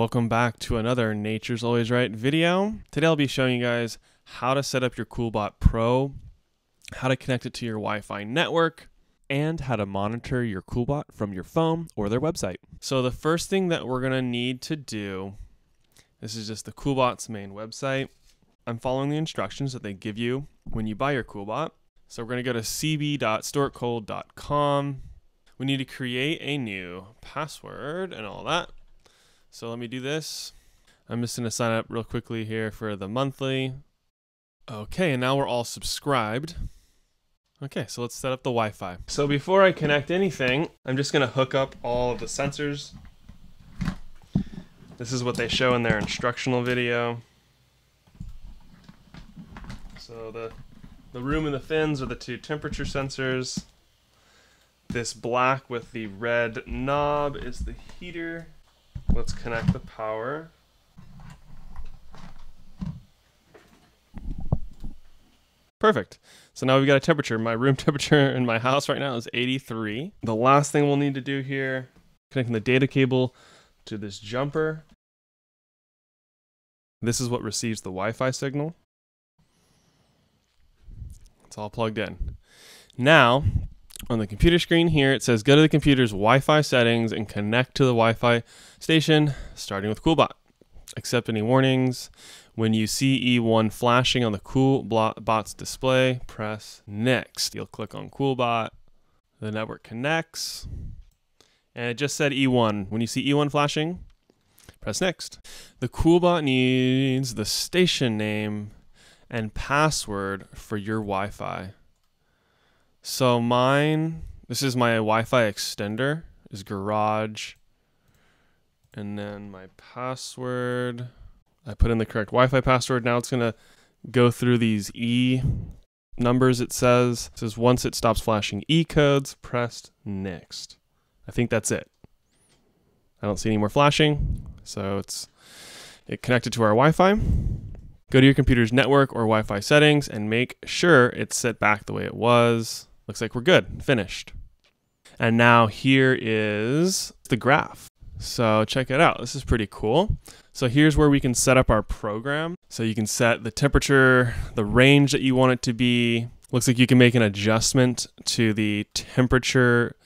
Welcome back to another Nature's Always Right video. Today I'll be showing you guys how to set up your CoolBot Pro, how to connect it to your Wi-Fi network, and how to monitor your CoolBot from your phone or their website. So the first thing that we're gonna need to do, this is just the CoolBot's main website. I'm following the instructions that they give you when you buy your CoolBot. So we're gonna go to cb.storecold.com. We need to create a new password and all that. So let me do this. I'm just going to sign up real quickly here for the monthly. Okay, and now we're all subscribed. Okay, so let's set up the Wi-Fi. So before I connect anything, I'm just going to hook up all of the sensors. This is what they show in their instructional video. So the, the room and the fins are the two temperature sensors. This black with the red knob is the heater. Let's connect the power. Perfect. So now we've got a temperature. My room temperature in my house right now is 83. The last thing we'll need to do here, connecting the data cable to this jumper. This is what receives the Wi-Fi signal. It's all plugged in. Now, on the computer screen here, it says go to the computer's Wi-Fi settings and connect to the Wi-Fi station, starting with CoolBot. Accept any warnings. When you see E1 flashing on the CoolBot's display, press next. You'll click on CoolBot. The network connects. And it just said E1. When you see E1 flashing, press next. The CoolBot needs the station name and password for your Wi-Fi. So mine, this is my Wi-Fi extender, is garage. And then my password, I put in the correct Wi-Fi password. Now it's gonna go through these E numbers it says. It says once it stops flashing E codes, press next. I think that's it. I don't see any more flashing, so it's it connected to our Wi-Fi. Go to your computer's network or Wi-Fi settings and make sure it's set back the way it was. Looks like we're good, finished. And now here is the graph. So check it out. This is pretty cool. So here's where we can set up our program. So you can set the temperature, the range that you want it to be. Looks like you can make an adjustment to the temperature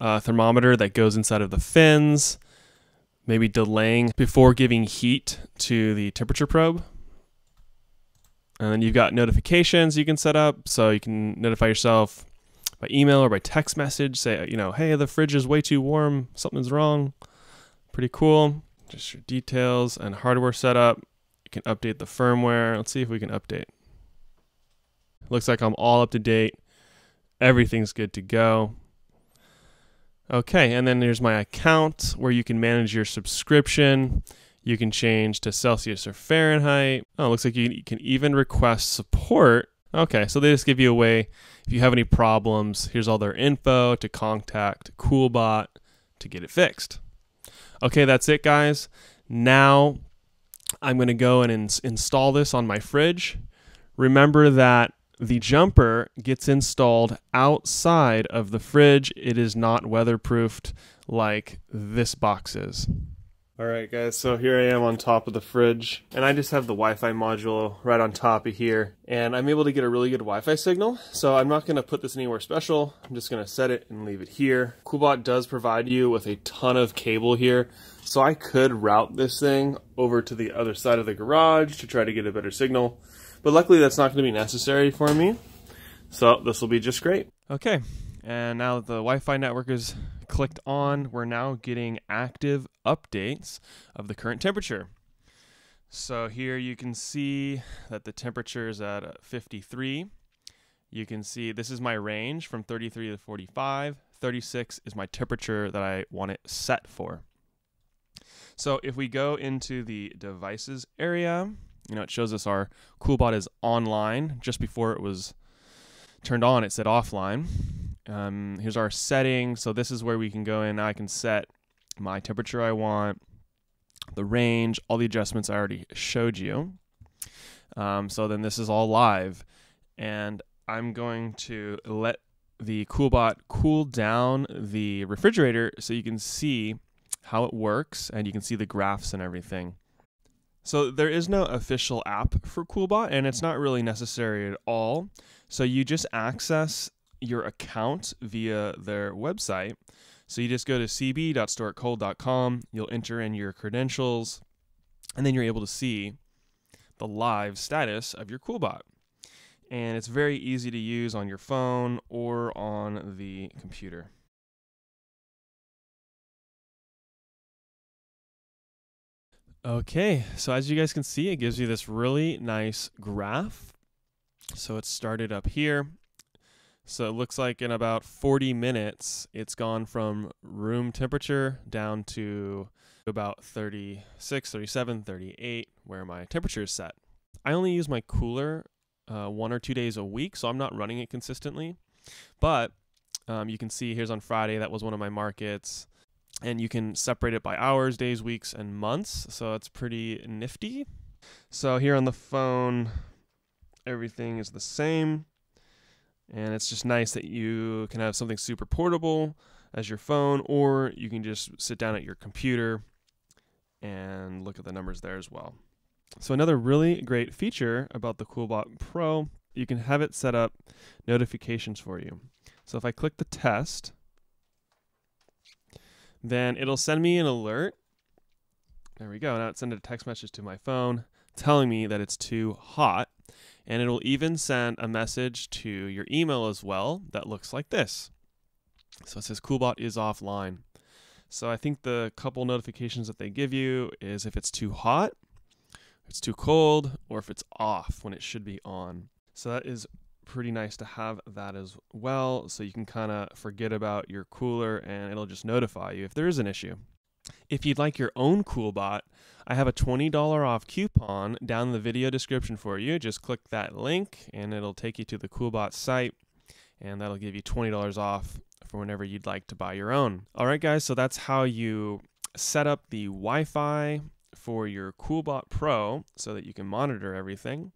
uh, thermometer that goes inside of the fins. Maybe delaying before giving heat to the temperature probe. And then you've got notifications you can set up. So you can notify yourself by email or by text message. Say, you know, hey, the fridge is way too warm. Something's wrong. Pretty cool. Just your details and hardware setup. You can update the firmware. Let's see if we can update. Looks like I'm all up to date. Everything's good to go. Okay, and then there's my account where you can manage your subscription. You can change to Celsius or Fahrenheit. Oh, looks like you can even request support. Okay, so they just give you a way if you have any problems, here's all their info to contact Coolbot to get it fixed. Okay, that's it, guys. Now I'm going to go and ins install this on my fridge. Remember that the jumper gets installed outside of the fridge. It is not weatherproofed like this box is. Alright guys, so here I am on top of the fridge, and I just have the Wi-Fi module right on top of here, and I'm able to get a really good Wi-Fi signal, so I'm not going to put this anywhere special, I'm just going to set it and leave it here. Coolbot does provide you with a ton of cable here, so I could route this thing over to the other side of the garage to try to get a better signal, but luckily that's not going to be necessary for me, so this will be just great. Okay, and now that the Wi-Fi network is clicked on, we're now getting active updates of the current temperature. So here you can see that the temperature is at uh, 53. You can see this is my range from 33 to 45. 36 is my temperature that I want it set for. So if we go into the devices area, you know, it shows us our CoolBot is online. Just before it was turned on, it said offline. Um, here's our setting. So this is where we can go in. I can set my temperature I want, the range, all the adjustments I already showed you. Um, so then this is all live. And I'm going to let the CoolBot cool down the refrigerator so you can see how it works, and you can see the graphs and everything. So there is no official app for Coolbot, and it's not really necessary at all. So you just access your account via their website. So you just go to cb.storecold.com, you'll enter in your credentials, and then you're able to see the live status of your Coolbot. And it's very easy to use on your phone or on the computer. Okay, so as you guys can see, it gives you this really nice graph. So it started up here. So it looks like in about 40 minutes, it's gone from room temperature down to about 36, 37, 38, where my temperature is set. I only use my cooler uh, one or two days a week, so I'm not running it consistently. But um, you can see here's on Friday, that was one of my markets and you can separate it by hours, days, weeks, and months. So it's pretty nifty. So here on the phone, everything is the same. And it's just nice that you can have something super portable as your phone, or you can just sit down at your computer and look at the numbers there as well. So another really great feature about the Coolbot Pro, you can have it set up notifications for you. So if I click the test, then it'll send me an alert. There we go. Now it sent a text message to my phone telling me that it's too hot. And it'll even send a message to your email as well that looks like this. So it says Coolbot is offline. So I think the couple notifications that they give you is if it's too hot, if it's too cold, or if it's off when it should be on. So that is pretty nice to have that as well. So you can kind of forget about your cooler and it'll just notify you if there is an issue. If you'd like your own CoolBot, I have a $20 off coupon down in the video description for you. Just click that link and it'll take you to the CoolBot site and that'll give you $20 off for whenever you'd like to buy your own. All right, guys, so that's how you set up the Wi Fi for your CoolBot Pro so that you can monitor everything.